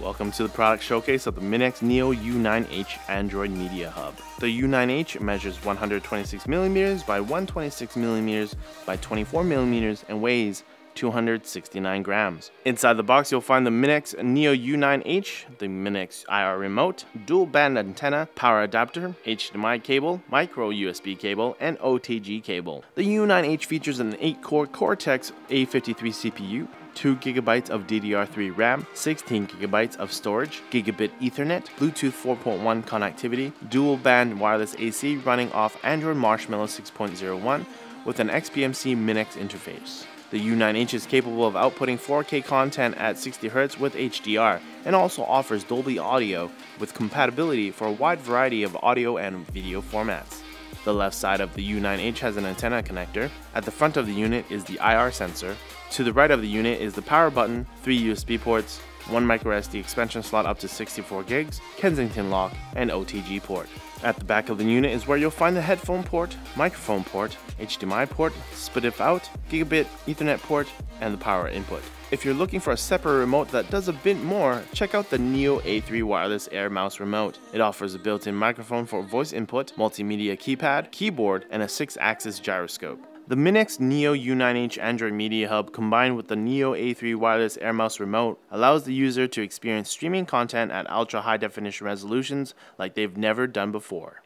Welcome to the product showcase of the Minix Neo U9H Android Media Hub. The U9H measures 126mm by 126mm by 24mm and weighs 269 grams. Inside the box, you'll find the Minix Neo U9H, the Minix IR remote, dual band antenna, power adapter, HDMI cable, micro USB cable, and OTG cable. The U9H features an 8-core Cortex A53 CPU, 2 GB of DDR3 RAM, 16 GB of storage, gigabit Ethernet, Bluetooth 4.1 connectivity, dual band wireless AC running off Android Marshmallow 6.01 with an XBMC Minix interface. The U9H is capable of outputting 4K content at 60Hz with HDR and also offers Dolby Audio with compatibility for a wide variety of audio and video formats. The left side of the U9H has an antenna connector. At the front of the unit is the IR sensor. To the right of the unit is the power button, three USB ports, one microSD expansion slot up to 64 gigs, Kensington lock, and OTG port. At the back of the unit is where you'll find the headphone port, microphone port, HDMI port, SPDIF out, gigabit Ethernet port, and the power input. If you're looking for a separate remote that does a bit more, check out the Neo A3 Wireless Air Mouse Remote. It offers a built-in microphone for voice input, multimedia keypad, keyboard, and a 6-axis gyroscope. The Minix Neo U9H Android Media Hub combined with the Neo A3 wireless air mouse remote allows the user to experience streaming content at ultra high definition resolutions like they've never done before.